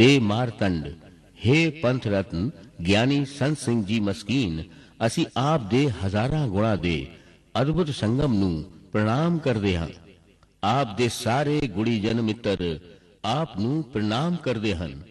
ले ਮਾਰਤੰਡ हे पंथ रत्न ਗਿਆਨੀ ਸੰਤ ਸਿੰਘ ਜੀ ਮਸਕੀਨ, ਅਸੀਂ ਆਪ ਦੇ ਹਜ਼ਾਰਾਂ ਗੁਣਾ ਦੇ ਅਦਭੁਤ ਸੰਗਮ ਨੂੰ ਪ੍ਰਣਾਮ ਕਰਦੇ ਹਾਂ। ਆਪ ਦੇ ਸਾਰੇ ਗੁੜੀ ਜਨ ਮਿੱਤਰ ਆਪ ਨੂੰ ਪ੍ਰਣਾਮ ਕਰਦੇ ਹਨ।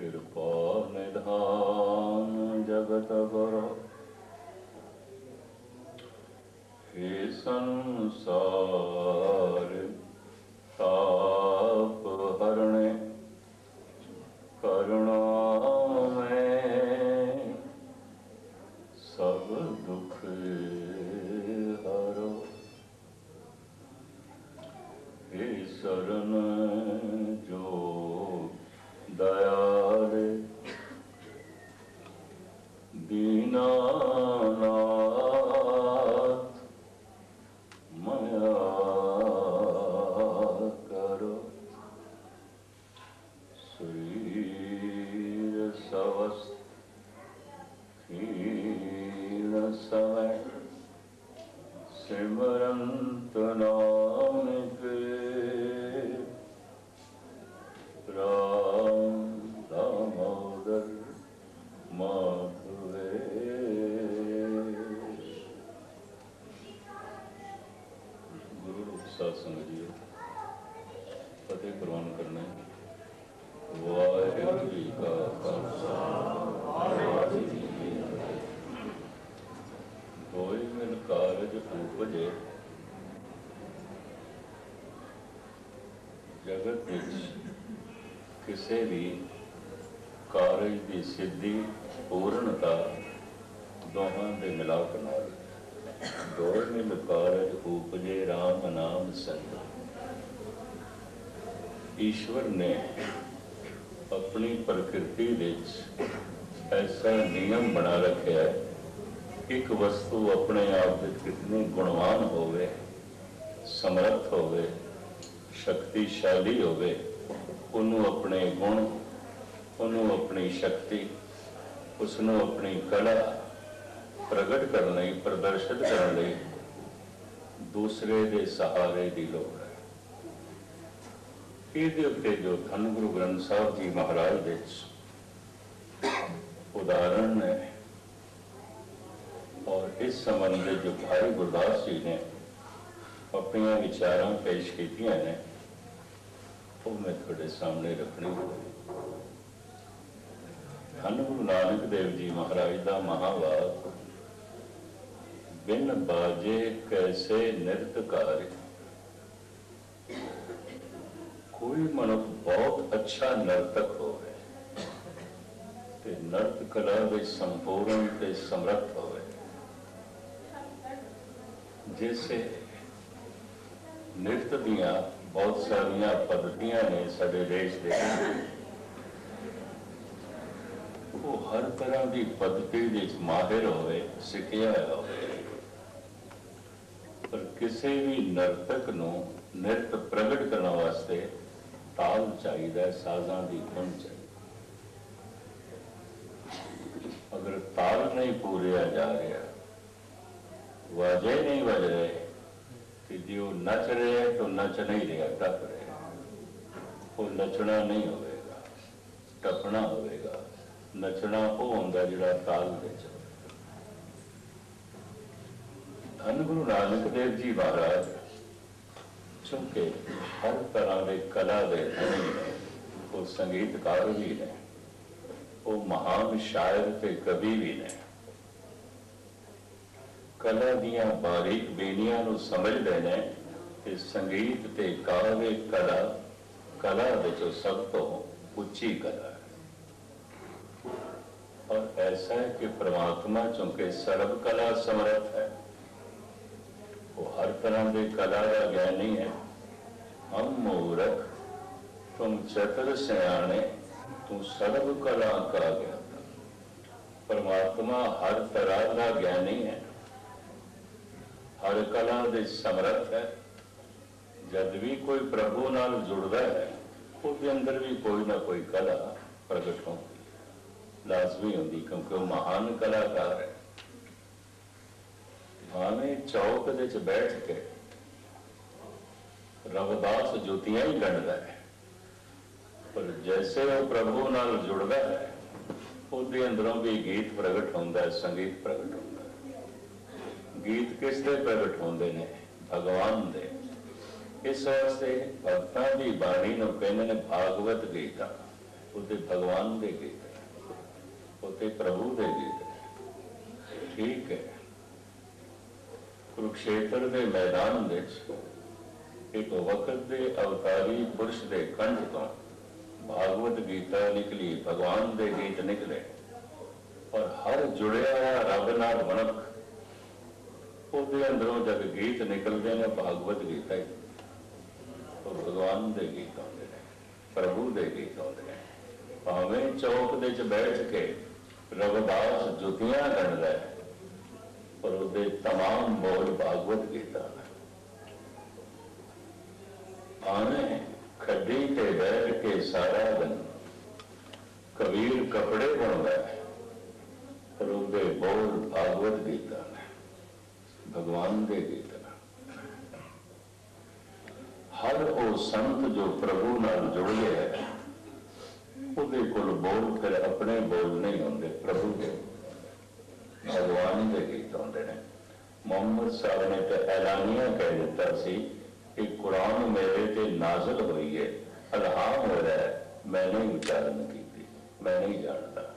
ਕਿਰਪਾ ਨਿਧਾਨ ਜਗਤ ਗੁਰ ਹੇ ਸੰਸਾਰ ਜਗਤ ਵਿੱਚ ਕਿਸੇ ਵੀ ਕਾਰਜ ਦੀ ਸਿੱਧੀ ਪੂਰਨਤਾ ਦੋਹਾਂ ਦੇ ਮਿਲਾਪ ਨਾਲ। ਦੋਏ ਮਿਲ ਕਾਰਜ ਉਪਜੇ RAM ਨਾਮ ਸੰਗ। ਈਸ਼ਵਰ ਨੇ ਆਪਣੀ ਪ੍ਰਕਿਰਤੀ ਵਿੱਚ ਐਸਾ ਨਿਯਮ ਬਣਾ ਰੱਖਿਆ ਹੈ ਇੱਕ ਵਸਤੂ ਆਪਣੇ ਆਪ ਵਿੱਚ ਕਿਤਨੀ ਗੁਣਵਾਨ ਹੋਵੇ, ਸਮਰੱਥ ਹੋਵੇ ਸ਼ਕਤੀਸ਼ਾਲੀ ਹੋਵੇ, ਉਹਨੂੰ ਆਪਣੇ ਗੁਣ, ਉਹਨੂੰ ਆਪਣੀ ਸ਼ਕਤੀ ਉਸ ਨੂੰ ਆਪਣੀ ਕਲਾ ਪ੍ਰਗਟ ਕਰਨ ਲਈ, ਪ੍ਰਦਰਸ਼ਿਤ ਕਰਨ ਲਈ ਦੂਸਰੇ ਦੇ ਸਹਾਰੇ ਦੀ ਲੋੜ ਹੈ। ਇਹਦੇ ਉੱਤੇ ਜੋ ਧੰਨ ਗੁਰੂ ਗ੍ਰੰਥ ਸਾਹਿਬ ਜੀ ਮਹਾਰਾਜ ਵਿੱਚ ਉਦਾਹਰਣ ਨੇ, ਔਰ ਇਸ ਸੰਬੰਧ ਵਿੱਚ ਜੋ ਭਾਈ ਗੁਰਦਾਸ ਜੀ ਨੇ ਆਪਣੀਆਂ ਵਿਚਾਰਾਂ ਪੇਸ਼ ਕੀਤੀਆਂ ਨੇ, ਉਹ ਮੈਂ ਤੁਹਾਡੇ ਸਾਹਮਣੇ ਰੱਖਣੀ ਹੋਈ ਗੁਰੂ ਨਾਨਕ ਦੇਵ ਜੀ ਮਹਾਰਾਜ ਦਾ ਮਹਾਵਾਕ, ਬਿਨ ਬਾਜੇ ਕੈਸੇ ਨਿਰਤ ਕੋਈ ਮਨੁੱਖ ਬਹੁਤ ਅੱਛਾ ਨਰਤਕ ਹੋਵੇ ਤੇ ਨਰਤ ਕਲਾ ਵਿੱਚ ਸੰਪੂਰਨ ਤੇ ਸਮਰੱਥ ਹੋਵੇ। ਜਿਸੇ ਨਿਤ ਦੀਆਂ ਬਹੁਤ ਸਾਰੀਆਂ ਪद्धਤੀਆਂ ਨੇ ਸਾਡੇ ਦੇਸ਼ ਦੇ। ਉਹ ਹਰ ਤਰ੍ਹਾਂ ਦੀ ਪੱਧਤੀ ਵਿੱਚ ਮਾਹਿਰ ਹੋਵੇ, ਸਿੱਖਿਆ ਹੋਵੇ, ਪਰ ਕਿਸੇ ਵੀ ਨਰਤਕ ਨੂੰ ਨਿਤ ਪ੍ਰਗਟ ਕਰਨ ਵਾਸਤੇ ਤਾਲ ਚਾਹੀਦਾ ਸਾਜ਼ਾਂ ਦੀ ਧੁਨ ਚਾਹੀਦੀ ਅਗਰ ਤਾਲ ਨਹੀਂ ਪੂਰਿਆ ਜਾ ਰਿਹਾ, ਵਜੇ ਨਹੀਂ ਵੱਜ ਰਹੇ ਕਿ ਜੋ ਨੱਚ ਰਿਹਾ ਹੈ, ਤਾਂ ਨੱਚ ਨਹੀਂ ਰਿਹਾ, ਟੱਪ ਰਿਹਾ ਉਹ ਨੱਚਣਾ ਨਹੀਂ ਹੋਵੇਗਾ, ਟੱਪਣਾ ਹੋਵੇਗਾ। ਨੱਚਣਾ ਉਹ ਹੁੰਦਾ ਜਿਹੜਾ ਤਾਲ ਵਿੱਚ ਧੰਨ ਗੁਰੂ ਨਾਨਕ ਦੇਵ ਜੀ ਮਹਾਰਾਜ ਚੁੰਕੇ ਹਰ ਤਰ੍ਹਾਂ ਦੇ ਕਲਾ ਦੇ ਧਨੀ ਨੇ ਉਹ ਸੰਗੀਤਕਾਰ ਵੀ ਨੇ, ਉਹ ਮਹਾਨ ਸ਼ਾਇਰ ਤੇ ਕਵੀ ਵੀ ਨੇ। ਕਲਾ ਦੀਆਂ ਬਾਰੀਕ ਬੇਨੀਆਂ ਨੂੰ ਸਮਝਦੇ ਨੇ ਕਿ ਸੰਗੀਤ ਤੇ ਕਾਵਿ ਕਲਾ ਕਲਾ ਵਿੱਚੋਂ ਸਭ ਤੋਂ ਉੱਚੀ ਕਲਾ ਹੈ। ਔਰ ਐਸਾ ਹੈ ਕਿ ਪ੍ਰਮਾਤਮਾ ਚੁੰਕੇ ਸਰਬ ਕਲਾ ਸਮਰੱਥ ਹੈ। ਉਹ ਹਰ ਤਰ੍ਹਾਂ ਦੇ ਕਲਾ ਦਾ ਗਿਆਨੀ ਹੈ। ਹਮ ਮੂਰਖ, ਤੁਮ ਚਤਰ ਸਿਆਣੇ, ਤੂੰ ਸਰਬ ਕਲਾ ਕਾ ਗਿਆ ਪਰਮਾਤਮਾ ਹਰ ਤਰ੍ਹਾਂ ਦਾ ਗਿਆਨੀ ਹੈ। ਹਰ ਕਲਾ ਦੇ ਸਮਰੱਥ ਹੈ। ਜਦ ਵੀ ਕੋਈ ਪ੍ਰਭੂ ਨਾਲ ਜੁੜਦਾ ਹੈ, ਉਹਦੇ ਅੰਦਰ ਵੀ ਕੋਈ ਨਾ ਕੋਈ ਕਲਾ ਪ੍ਰਗਟ ਹੁੰਦੀ ਹੈ। ਲਾਜ਼ਮੀ ਹੁੰਦੀ ਕਿਉਂਕਿ ਉਹ ਮਹਾਨ ਕਲਾਕਾਰ ਹੈ। ਭਾਵੇਂ ਚੌਕ ਦੇ ਵਿੱਚ ਬੈਠ ਕੇ ਰਵਦਾਸ ਜੋਤੀਆਂ ਹੀ ਗੰਢਦਾ ਹੈ। ਪਰ ਜੈਸੇ ਉਹ ਪ੍ਰਭੂ ਨਾਲ ਜੁੜਦਾ ਹੈ, ਉਹਦੇ ਅੰਦਰੋਂ ਵੀ ਗੀਤ ਪ੍ਰਗਟ ਹੁੰਦਾ ਹੈ, ਸੰਗੀਤ ਪ੍ਰਗਟ ਹੁੰਦਾ ਗੀਤ ਕਿਸ ਦੇ ਪ੍ਰਗਟ ਹੁੰਦੇ ਨੇ? ਭਗਵਾਨ ਦੇ। ਇਸ ਵਾਸਤੇ ਭਗਤਾਂ ਦੀ ਬਾਣੀ ਨੂੰ ਕਹਿੰਦੇ ਨੇ ਭਾਗਵਤ ਗੀਤਾ। ਉਹਦੇ ਭਗਵਾਨ ਦੇ ਗੀਤ ਹੈ ਪ੍ਰਭੂ ਦੇ ਗੀਤ ਹੈ ਠੀਕ ਹੈ। ਕੁਰੂਕਸ਼ੇਤਰ ਦੇ ਮੈਦਾਨ ਵਿੱਚ ਇੱਕ ਵਕਤ ਦੇ ਅਵਤਾਰੀ ਪੁਰਸ਼ ਦੇ ਕੰਠ ਤੋਂ ਭਾਗਵਤ ਗੀਤਾ ਨਿਕਲੀ, ਭਗਵਾਨ ਦੇ ਗੀਤ ਨਿਕਲੇ। ਪਰ ਹਰ ਜੁੜਿਆ ਰੱਬ ਨਾਲ ਮਨੁੱਖ ਉਹਦੇ ਅੰਦਰੋਂ ਜਦ ਗੀਤ ਨਿਕਲਦੇ ਨੇ ਭਾਗਵਤ ਗੀਤਾ ਹੀ ਉਹ ਭਗਵਾਨ ਦੇ ਗੀਤ ਆਉਂਦੇ ਨੇ ਪ੍ਰਭੂ ਦੇ ਗੀਤ ਆਉਂਦੇ ਨੇ ਭਾਵੇਂ ਚੌਕ ਦੇ ਚ ਬੈਠ ਕੇ ਰਵਦਾਸ ਜੁੱਤੀਆਂ ਗੰਢਦਾ ਹੈ ਪਰ ਉਹਦੇ तमाम ਬੋਲ ਭਾਗਵਤ ਗੀਤਾ ਨੇ ਆਨੇ ਖੱਡੀ ਤੇ ਬੈਠ ਕੇ ਸਾਰਾ ਦਿਨ ਕਬੀਰ ਕਪੜੇ ਬਣਦਾ ਹੈ ਪਰ ਉਹਦੇ ਬੋਲ ਭਾਗਵਤ ਗੀਤਾ ਨੇ ਭਗਵਾਨ ਦੇ ਗੀਤ ਹਰ ਉਹ ਸੰਤ ਜੋ ਪ੍ਰਭੂ ਨਾਲ ਜੁੜ ਹੈ, ਉਹਦੇ ਕੋਲ ਬੋਲ ਫਿਰ ਆਪਣੇ ਬੋਲ ਨਹੀਂ ਹੁੰਦੇ, ਪ੍ਰਭੂ ਦੇ। ਭਗਵਾਨ ਦੇ ਗੀਤ ਹੁੰਦੇ ਨੇ। ਮੁਹੰਮਦ ਸਾਹਿਬ ਨੇ ਤੇ ਐਲਾਨੀਆ ਕਹਿ ਦਿੱਤਾ ਸੀ ਕਿ ਕੁਰਾਨ ਮੇਰੇ ਤੇ ਨਾਜ਼ਲ ਹੋਈ ਹੈ ਅਲਹਾਮ ਹੋ ਰਿਹਾ ਹੈ, ਮੈਂ ਨਹੀਂ ਵਿਚਾਰਨ ਕੀਤੀ, ਮੈਂ ਨਹੀਂ ਜਾਣਦਾ।